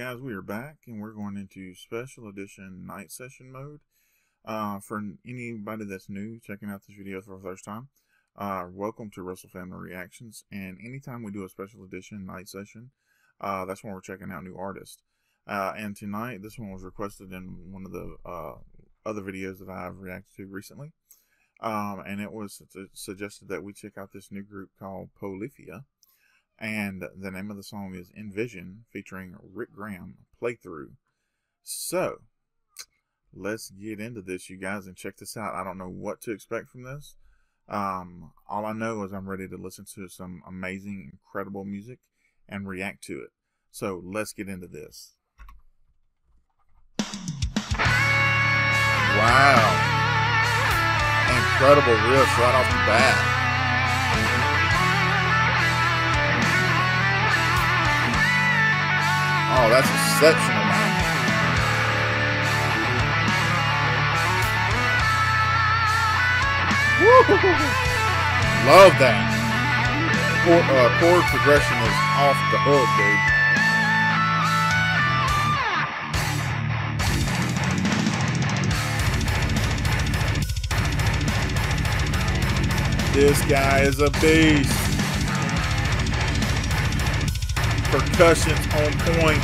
guys, we are back and we're going into special edition night session mode. Uh, for anybody that's new checking out this video for the first time, uh, welcome to Russell Family Reactions. And anytime we do a special edition night session, uh, that's when we're checking out new artists. Uh, and tonight, this one was requested in one of the uh, other videos that I've reacted to recently. Um, and it was suggested that we check out this new group called Polyphia. And the name of the song is Envision, featuring Rick Graham playthrough. So, let's get into this, you guys, and check this out. I don't know what to expect from this. Um, all I know is I'm ready to listen to some amazing, incredible music and react to it. So, let's get into this. Wow. Incredible riff right off the bat. Oh, that's exceptional, man. Love that. Chord, uh, chord progression is off the hook, dude. This guy is a beast. Percussion's on point.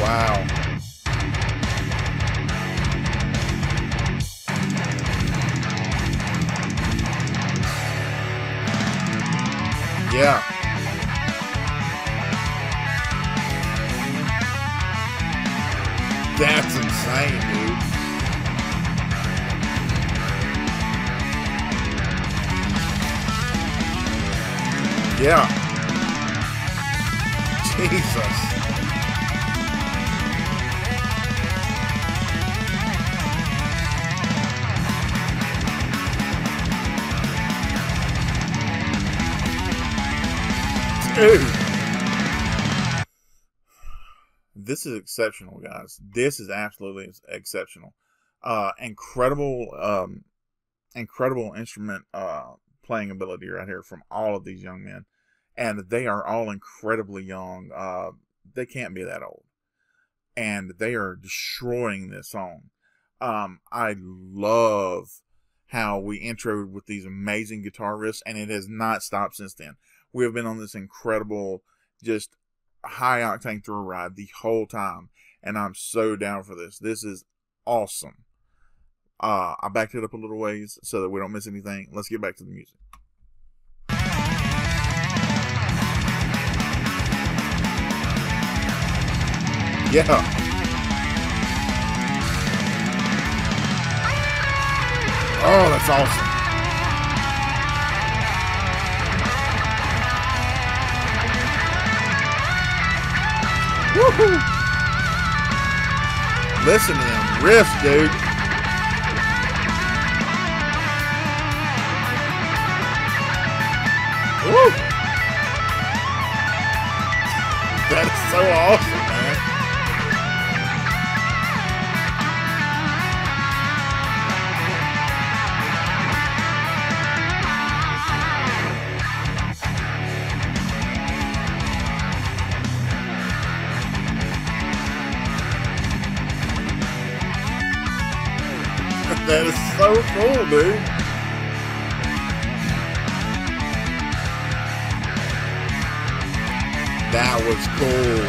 Wow. Yeah. Yeah. Jesus. This is exceptional, guys. This is absolutely exceptional. Uh, incredible, um, incredible instrument uh, playing ability right here from all of these young men, and they are all incredibly young. Uh, they can't be that old, and they are destroying this song. Um, I love how we introed with these amazing guitar riffs, and it has not stopped since then. We have been on this incredible, just high octane thrill ride the whole time, and I'm so down for this. This is awesome. Uh, I backed it up a little ways so that we don't miss anything. Let's get back to the music. Yeah. Oh, that's awesome. Woohoo! Listen to them riffs, dude. That is so awesome, man. That is so cool, dude. That was cool.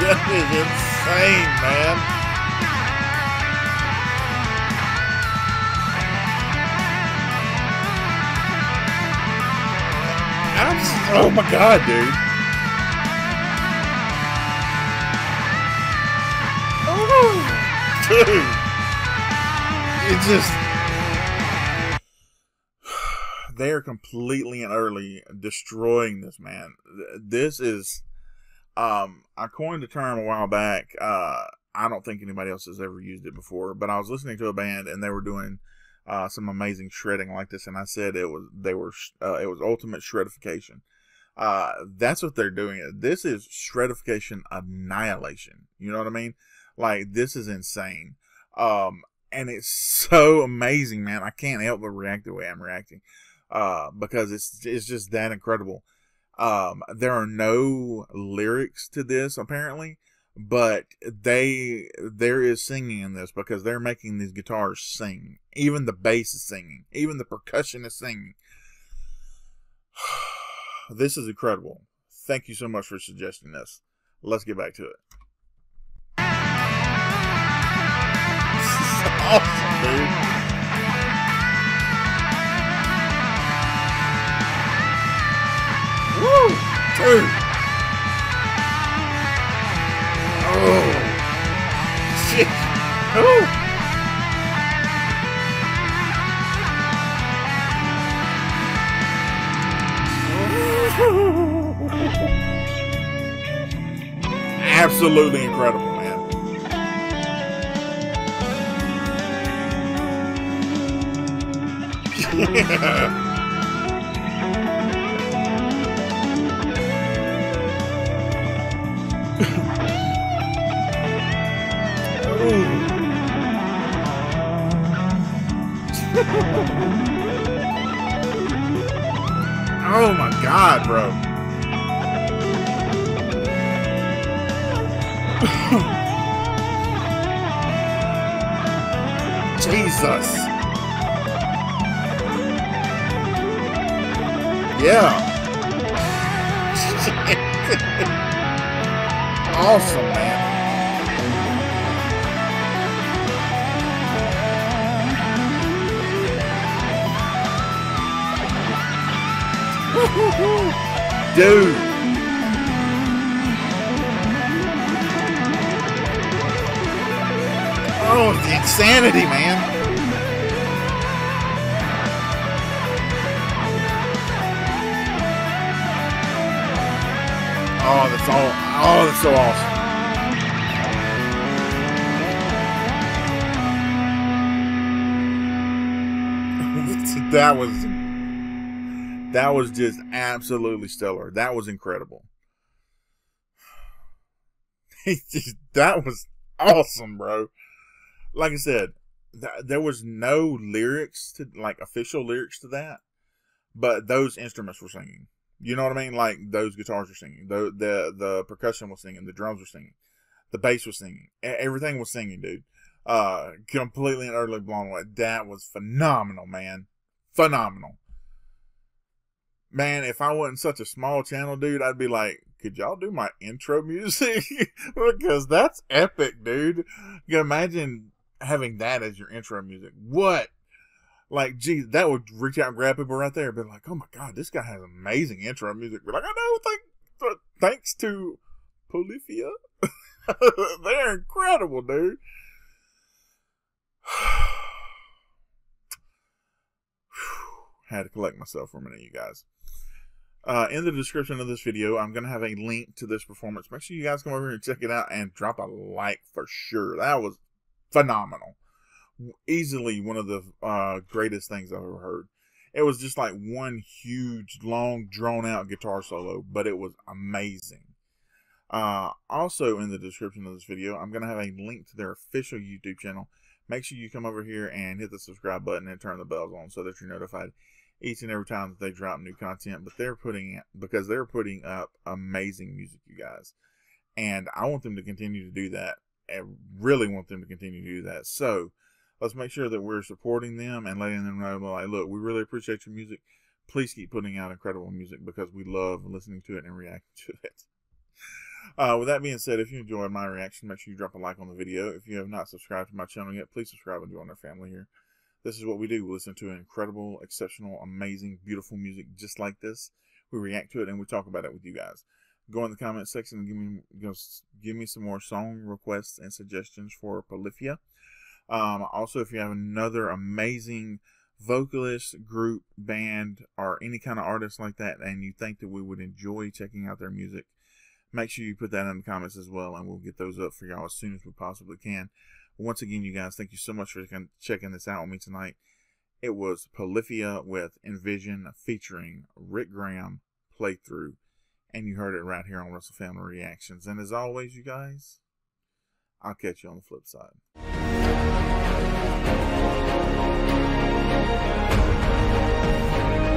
That is insane, man. Oh my god, dude. Dude. It just. They are completely and utterly destroying this man. This is. Um, I coined the term a while back. Uh, I don't think anybody else has ever used it before, but I was listening to a band and they were doing uh, some amazing shredding like this, and I said it was they were uh, it was ultimate shredification. Uh, that's what they're doing. This is shredification annihilation. You know what I mean? Like this is insane. Um, and it's so amazing, man. I can't help but react the way I'm reacting, uh, because it's it's just that incredible. Um, there are no lyrics to this apparently, but they there is singing in this because they're making these guitars sing. Even the bass is singing. Even the percussion is singing. this is incredible. Thank you so much for suggesting this. Let's get back to it. Awesome, dude. Woo! Dude! Oh! Shit! Oh! Absolutely incredible. oh my god, bro. Jesus. Yeah. awesome, man. Dude. Oh, the insanity, man. Oh, all. Oh, that's so awesome. that was that was just absolutely stellar. That was incredible. that was awesome, bro. Like I said, th- there was no lyrics to like official lyrics to that, but those instruments were singing. You know what I mean? Like those guitars were singing, the the the percussion was singing, the drums were singing, the bass was singing, everything was singing, dude. Uh, completely and utterly blown away. That was phenomenal, man. Phenomenal. Man, if I wasn't such a small channel, dude, I'd be like, could y'all do my intro music? because that's epic, dude. You can imagine having that as your intro music. What like, geez, that would reach out and grab people right there. Be like, oh my god, this guy has amazing intro music. Be like, I know, thank, thanks to Polyphia, they're incredible, dude. Had to collect myself for a minute, you guys. Uh, in the description of this video, I'm going to have a link to this performance. Make sure you guys come over here and check it out and drop a like for sure. That was phenomenal easily one of the uh, greatest things I've ever heard. It was just like one huge, long, drawn out guitar solo, but it was amazing. Uh, also, in the description of this video, I'm going to have a link to their official YouTube channel. Make sure you come over here and hit the subscribe button and turn the bells on so that you're notified each and every time that they drop new content. But they're putting because they're putting up amazing music, you guys, and I want them to continue to do that. I really want them to continue to do that. So let's make sure that we're supporting them and letting them know, like, look, we really appreciate your music. Please keep putting out incredible music because we love listening to it and reacting to it. Uh, with that being said, if you enjoyed my reaction, make sure you drop a like on the video. If you have not subscribed to my channel yet, please subscribe and join our family here. This is what we do. We listen to incredible, exceptional, amazing, beautiful music just like this. We react to it and we talk about it with you guys. Go in the comment section and give me give me some more song requests and suggestions for Polyphia. Um, also, if you have another amazing vocalist, group, band, or any kind of artist like that, and you think that we would enjoy checking out their music, make sure you put that in the comments as well, and we'll get those up for y'all as soon as we possibly can. Once again, you guys, thank you so much for checking this out with me tonight. it was Polyphia with Envision featuring Rick Graham playthrough. And you heard it right here on Russell Family Reactions. And as always, you guys, I'll catch you on the flip side. Thank you.